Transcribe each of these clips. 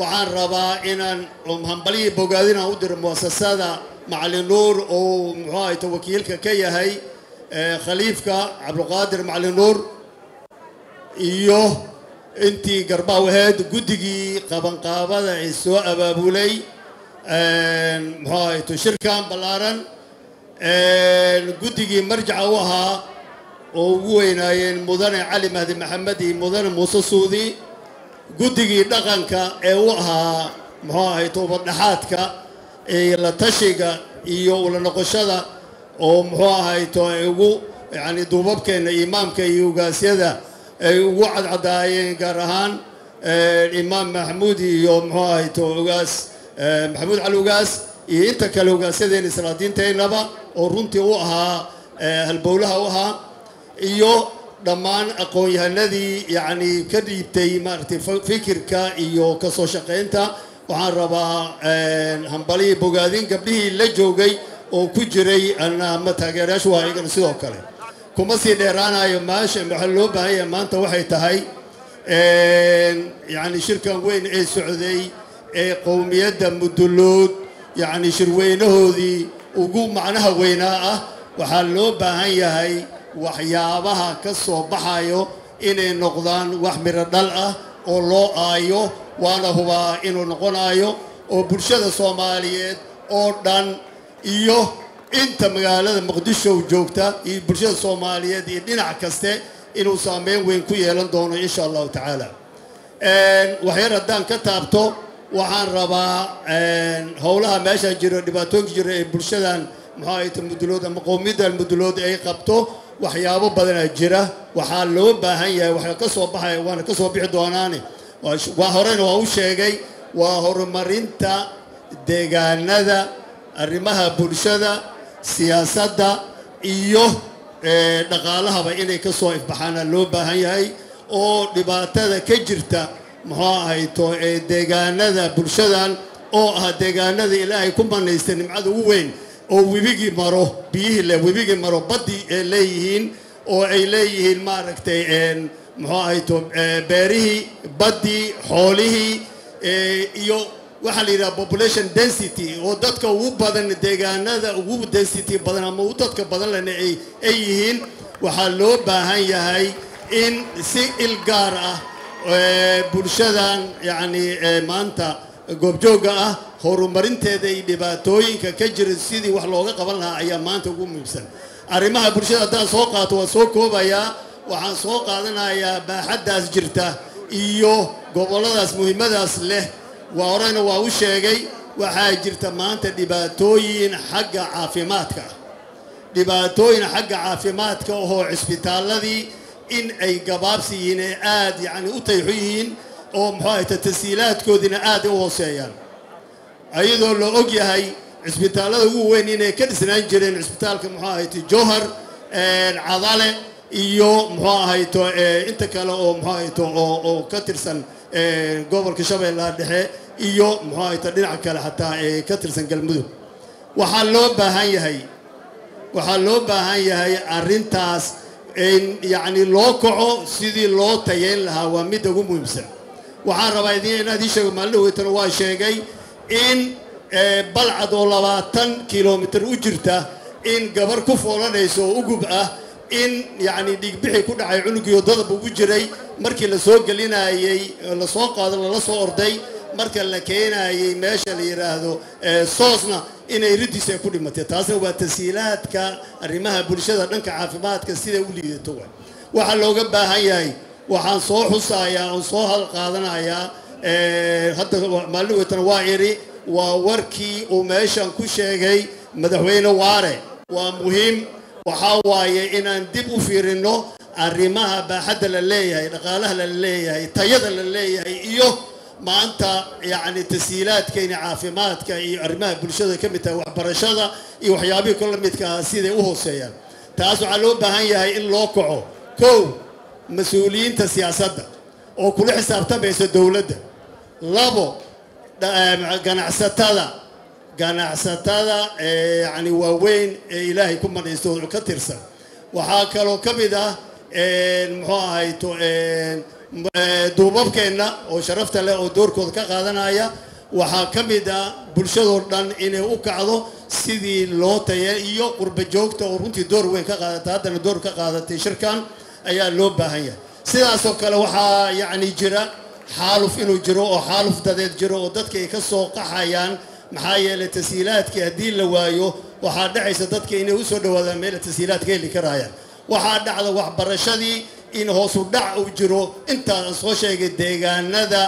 waxaan rabaa inaan hambalyihii bogaadinaan u diro muasasada macalin nuur oo muxuu ahayto wakiilka ka yahay khaliifka cabdulqaadir macalin nuur iyo intii garbaha ahayd guddigii qabanqaabada ee soo abaabulay muxuu ahayto shirkan ballaaran guddigii marjaca u ahaa oo ugu weynaayeen mudane cali mahdi maxamed iyo mudane muuse suudi guddigii dhaqanka ee u ahaa muxuu ahayto ubadhaxaadka ee la tashiga iyo ula noqoshada oo muxuu ahayto ay ugu yacni duubabkeenna imaamka iyo ugaasyada ay ugu cadcadaayeen gaar ahaan imaam maxamuud iyo muxuu ahayto ugaas maxamuud cali ugaas iyo inta kale ugaasyadeena islaadiinteennaba oo runtii u ahaa halbowlaha u ahaa iyo dhammaan aqoon-yahanadii yacni ka dhiibtay maaragtay fikirka iyo ka soo shaqaynta waxaan rabaa hambalihii bogaadin gabdhihii la joogay oo ku jiray ama taageerayaashu waa iyagana sidoo kale. Kuma sii dheeraanayo maasha waxaa loo baahan yahay maanta waxay tahay yacni shirkan weyn ee socday ee qowmiyadda mudulood yacni shirweynahoodii ugu macnaha weynaa ah waxaa loo baahan yahay waxyaabaha ka soo baxayo inay noqdaan wax miro dhal ah oo loo aayo waana hubaa inuu noqonayo oo bulshada soomaaliyeed oo dhan iyo inta magaalada muqdisho joogta iyo bulshada soomaaliyeed iyo dhinac kaste inuu saameyn weyn ku yeelan doono insha allahu tacaala. Waxyar haddaan ka taabto waxaan rabaa howlaha meeshaan jiro dhibaatooyinka jira ee bulshadan muxuu ahayta mudulood ama qowmiyaddan mudulood ay qabto waxyaabo badanaa jira. Waxaa loo baahan yahay waxaa ka soo baxaya waana ka soo bixi doonaane waa horena waa u sheegay waa horumarinta deegaanada arrimaha bulshada siyaasadda iyo dhaqaalahaba inay ka soo ifbaxaana loo baahan yahay oo dhibaatada ka jirta muxuu ahayto ee deegaanada bulshadan oo ah deegaanada ilaahay ku manaystay nimcada ugu weyn oo webigii maro biyihii le webigii maro baddii ay leeyihiin oo ay leeyihiin maaragtay muxuu ahayto beerihii baddii xoolihii iyo waxaa la yidhaha population density oo dadka ugu badan deegaanada ugu density badan ama ugu dadka badan lena ay yihiin waxaa loo baahan yahay in si il gaar ah bulshadan yacni maanta goobjoogga ah horumarinteeda iyo dhibaatooyinka ka jira sidii wax looga qaban lahaa ayaa maanta ugu muhiimsan. Arrimaha bulshada haddaan soo qaato waa soo koobayaa waxaan soo qaadanayaa baaxaddaas jirta iyo gobolladaas muhiimadaas leh. Waa horena waa u sheegay waxaa jirta maanta dhibaatooyin xagga caafimaadka. Dhibaatooyin xagga caafimaadka ahoo cisbitaalladii in ay gabaabsi yihiin ee aad yacni u tayxu yihiin oo muxuu ahayta tasiilaadkoodiina aad u hooseeyaan ayadoo la og yahay cisbitaallada ugu weyn inay ka dhisnaan jireen cisbitaalka muxuu ahayto jowhar cadale iyo muxuu ahayto inta kale oo muxuu ahayto oo ka tirsan gobolka shabeellaha dhexe iyo muxuu ahayto dhinaca kale xataa ee ka tirsan galmudug. Waxaa loo baahan yahay waxaa loo baahan yahay arrintaas in yacni loo kaco sidii loo tayeyn lahaa waa midda ugu muhiimsan. Waxaan rabaa idin inaad ii sheego maalin dhaweytana waa sheegay in balcad oo labaatan kilomitir u jirta in gabar ku foolanayso oo ugub ah in yacni dhiigbixi ku dhacay cunugii wadadab ugu jiray markii la soo gelinayey la soo qaado lala soo orday marka la keenayey meesha la yidhaahdo soosna inay riddiisa ku dhimatay. Taasna waa tasiilaadka arrimaha bulshada dhanka caafimaadka siday u liidato. Waxaa looga baahan yahay waxaan soo xusayaa oon soo hal qaadanayaa hadda maalin weytana waa iri waa warkii uu meeshan ku sheegay madaxweyne waare. Waa muhiim waxaa waaye inaan dib u fiirinno arrimaha baaxadda la leeyahay dhaqaalaha la leeyahay tayada la leeyahay iyo maanta yacni tasiilaadkayna caafimaadka iyo arrimaha bulshada ka mid tahay waxbarashada iyo waxyaabihii kala midka ah siday u hooseeyaan. Taas waxaa loo baahan yahay in loo kaco. Kow mas'uuliyiinta siyaasadda oo kula xisaabtamaysa dowladda labo ganacsatada. Ganacsatada yacni waaweyn ee ilaahay ku manaysto ka tirsan. Waxaa kaloo ka mid ah muxuu ahayto duubabkeenna oo sharafta leh oo doorkooda ka qaadanaya. Waxaa ka mid ah bulshadoo dhan inay u kacdo sidii loo taya iyo qurba joogta oo runtii door weyn ka qaadatay haddana door ka qaadatay shirkan ayaa loo baahan yahay. Sidaasoo kale waxaa yacni jira xaaluf inuu jiro oo xaaluf dadeed jiro oo dadka ay ka soo qaxayaan maxaa yeelay tashiilaadkii haddii la waayo waxaa dhacaysa dadka inay u soo dhawaadaan meela tashiilaad ka heli karayaan waxaa dhacda waxbarashadii in hoosu dhac uu jiro intaas soo sheegay deegaanada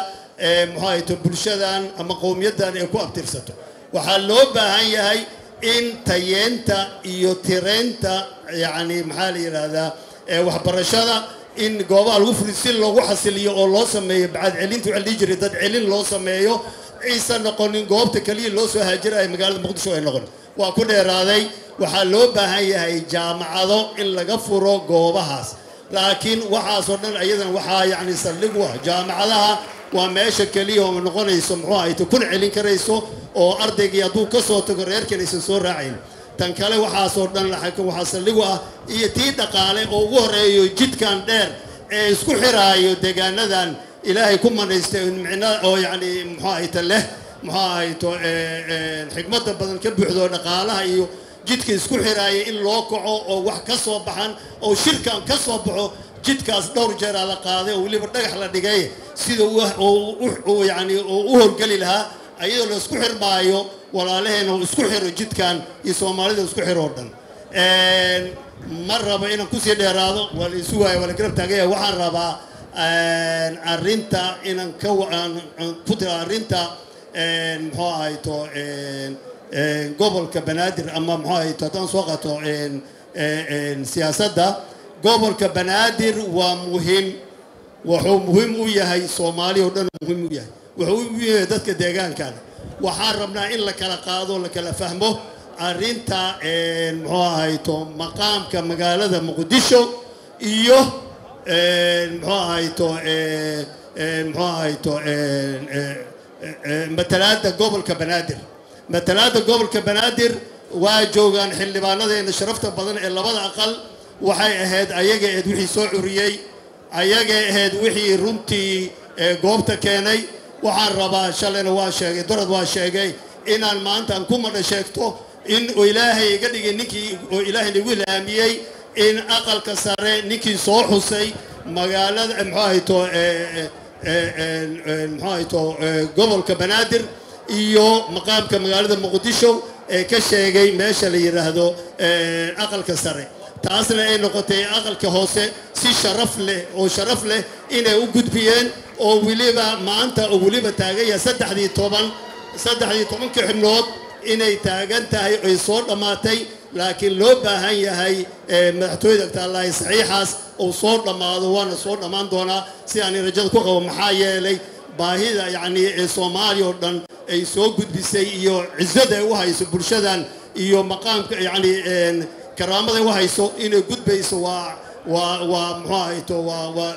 muxuu ahayto bulshadan ama qowmiyaddan ay ku abtirsato. Waxaa loo baahan yahay in tayeenta iyo tireynta yacni maxaa la yidhaahdaa waxbarashada in goobaha lagu furi si loogu xasiliyo oo loo sameeyo waxaa la dhihi jiray dad celin loo sameeyo. Aysan noqonin goobta keliya loo soo haajiraya magaalada muqdisho ay noqon. Waa ku dheeraaday. Waxaa loo baahan yahay jaamacado in laga furo goobahaas. Laakiin waxaasoo dhan ayadana waxaa yacni saldhig u ah. Jaamacadaha waa meesha keliya oo noqonayso muxuu ahayto kuna celin karayso oo ardaygii hadduu ka soo tago reerkan aysan soo raacayn tan kale waxaasoo dhan laakiin waxaa saldhig u ah iyo tii dhaqaale oo ugu horeeyo jidkan dheer ee isku xiraayo deegaanadan ilaahay ku manaystay micno oo yacni muxuu ahayta leh muxuu ahayto xigmadda badan ka buuxdo dhaqaalaha iyo jidka isku xiraaya in loo kaco oo wax ka soo baxan oo shirkan ka soo baxo jidkaas dhowr jeeraa la qaaday oo weliba dhagax la dhigay sida yani u horgeli lahaa ayadoo la isku xirmaayo walaalaheena uu isku xiro jidkan iyo soomaalida isku xiro oo dhan ma rabo inaan ku sii dheeraado waa la isu waayo waa la garab taagaya. Waxaan rabaa arrinta inaan ku tira arrinta muxuu ahayto gobolka banaadir ama muxuu ahayto haddaan soo qato siyaasadda gobolka banaadir waa muhiim. Wuxuu muhiim u yahay soomaali oo dhan muhiim u yahay wuxuu u dadka deegaankan waxaan rabnaa in la kala qaado la kala fahmo. Arrinta muxuu ahayto maqaamka magaalada muqdisho iyo muxuu ahayto muxuu ahayto matalaadda gobolka banaadir. Matalaadda gobolka banaadir waa joogaan xildhibaanadeena sharafta badan ee labada aqal. Waxay ahayd ayaga ahayd wixii soo curiyey ayagay ahayd wixii runtii goobta keenay waxaan rabaa shalayna waa sheegay dorad waa sheegay inaan maanta aan ku madha sheegto in uu ilaahay iga dhigay ninkii oo ilaahay nagu ilaamiyey in aqalka sare ninkii soo xusay magaalada muxuu ahayto muxuu ahayto gobolka banaadir iyo maqaamka magaalada muqdisho ee ka sheegay meesha la yidhaahdo aqalka sare. Taasna ay noqotay aqalka hoose si sharaf leh oo sharaf leh inay u gudbiyeen oo weliba maanta oo weliba taagan yahay saddexdii toban saddexdii tobankii xubnood inay taagan tahay ay soo dhammaatay laakiin loo baahan yahay madaxtooyada agtaallahi saxiixaas uu soo dhammaado waana soo dhammaan doonaa si aan rajada ku qabo maxaa yeelay baahida yacni ee soomaaliya oo dhan ay soo gudbisay iyo cizada ay u hayso bulshadan iyo maqaamka yacni karaamada ay u hayso inay gudbayso waa waa muxuu ahayto waa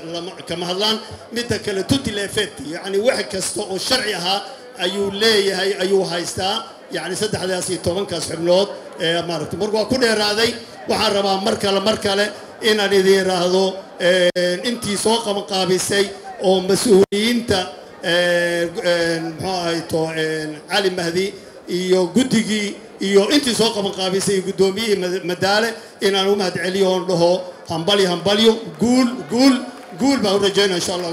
kama hadlaan midda kale tuti lefet yacni wax kasta oo sharci ahaa ayuu leeyahay ayuu haystaa. Yacni saddexdaas iyo tobankaas xubnood ee maaragtay marka waa ku dheeraaday waxaan rabaa mar kale mar kale inaan idin intii soo qabanqaabisay oo mas'uuliyiinta muxuu ahayto cali mahdi iyo guddigii iyo intii soo qabanqaabisay iyo guddoomiyihii madaale inaan u mahad celiyo oon dhaho hambalyo hambalyo guul guul guul baan u rajaynaa insha allah